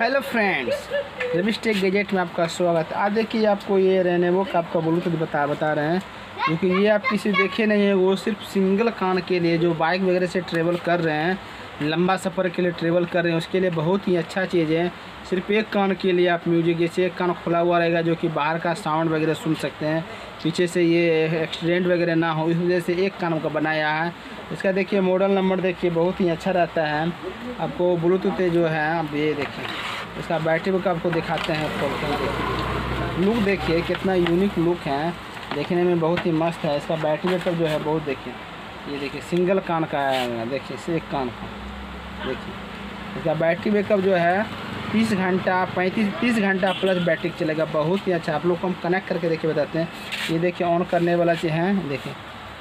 Hello friends रविस्टेक gadget में आपका स्वागत आज देखिए आपको ये रहने वो का आपका ब्लूटूथ बता बता रहे हैं। क्योंकि ये आप किसी देखे नहीं है, वो सिर्फ़ सिंगल कान के लिए जो बाइक वगैरह से ट्रेवल कर रहे हैं। लंबा सफ़र के लिए ट्रेवल कर रहे हैं, उसके लिए बहुत ही अच्छा चीज़ है। सिर्फ़ एक कान के लिए आप म्यूज़िक जैसे एक कान खुला हुआ रहेगा जो कि बाहर का साउंड वगैरह सुन सकते हैं। पीछे से ये एक्सीडेंट वगैरह ना हो, इस वजह से एक कान का बनाया है। इसका देखिए मॉडल नंबर देखिए, बहुत ही अच्छा रहता है। आपको ब्लूटूथ जो है, आप ये देखिए। इसका बैटरी बुक आपको दिखाते हैं, खोल लुक देखिए। कितना यूनिक लुक है। देखने में बहुत ही मस्त है। इसका बैटरी बैकअप जो है, बहुत देखिए। ये देखिए सिंगल कान का आया हुआ है। देखिए एक कान का। देखिए, इसका बैटरी बैकअप जो है, तीस घंटा, पैंतीस, तीस घंटा प्लस बैटरी चलेगा। बहुत ही अच्छा। आप लोग को हम कनेक्ट करके देखिए बताते हैं। ये देखिए ऑन करने वाला चीज़ है, देखिए,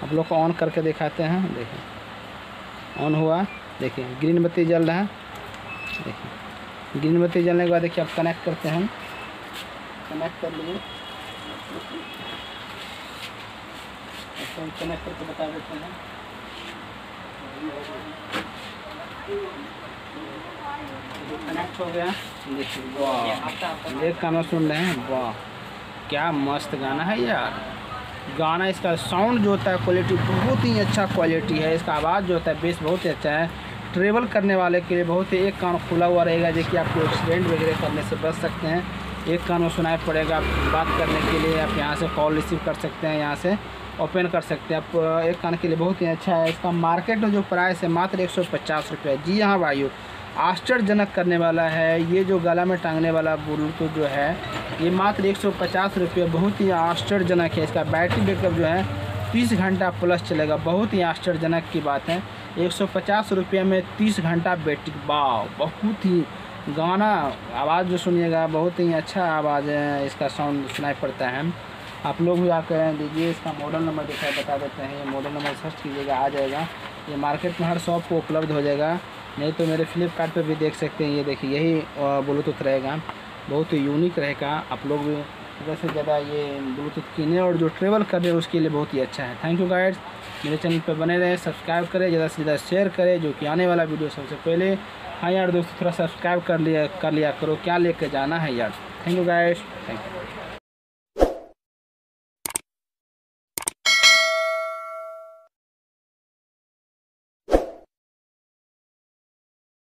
आप लोग को ऑन करके दिखाते हैं। देखिए ऑन हुआ। देखिए ग्रीन बत्ती जल रहा है। देखिए ग्रीन बत्ती जलने के बाद देखिए आप कनेक्ट करते हैं कनेक्ट कर लिए। कनेक्ट करके बता देते हैं। कनेक्ट हो गया। देखिए वाह एक गाना सुन रहे हैं? वाह। क्या मस्त गाना है यार। गाना इसका साउंड जो होता है क्वालिटी बहुत ही अच्छा क्वालिटी है। इसका आवाज़ जो होता है बेस बहुत ही अच्छा है। ट्रेवल करने वाले के लिए बहुत ही एक कान खुला हुआ रहेगा देखिए आपको एक्सीडेंट वगैरह करने से बच सकते हैं। एक कान में सुनाई पड़ेगा बात करने के लिए। आप यहाँ से कॉल रिसीव कर सकते हैं यहाँ से। ओपन कर सकते हैं। आप एक कान के लिए बहुत ही अच्छा है। इसका मार्केट में जो प्राइस है, मात्र एक सौ पचास रुपये जी हाँ भाइयों, आश्चर्यजनक करने वाला है। ये जो गला में टांगने वाला ब्लूटूथ जो है, ये मात्र एक सौ पचास रुपये बहुत ही आश्चर्यजनक है। इसका बैटरी बैकअप जो है, तीस घंटा प्लस चलेगा। बहुत ही आश्चर्यजनक की बात है। एक सौ पचास रुपये में तीस घंटा बैटरी। वाह बहुत ही गाना आवाज़ जो सुनिएगा, बहुत ही अच्छा आवाज़ है। इसका साउंड सुनाई पड़ता है। आप लोग भी आकर दीजिए, इसका मॉडल नंबर दिखा बता देते हैं। ये मॉडल नंबर सर्च कीजिएगा, आ जाएगा। ये मार्केट में हर शॉप को उपलब्ध हो जाएगा। नहीं तो मेरे फ्लिपकार्ट भी देख सकते हैं। ये देखिए, यही ब्लूटूथ रहेगा। बहुत ही यूनिक रहेगा। आप लोग भी ज़्यादा से ज़्यादा ये ब्लूटूथ किने और जो ट्रेवल कर रहे हैं, उसके लिए बहुत ही अच्छा है। थैंक यू गाइड्स मेरे चैनल पर बने रहें सब्सक्राइब करें, ज़्यादा से ज़्यादा शेयर करें, जो कि आने वाला वीडियो सबसे पहले। हाँ यार दोस्तों, थोड़ा सब्सक्राइब कर लिया कर लिया करो। क्या लेकर जाना है यार? Thank you guys thank you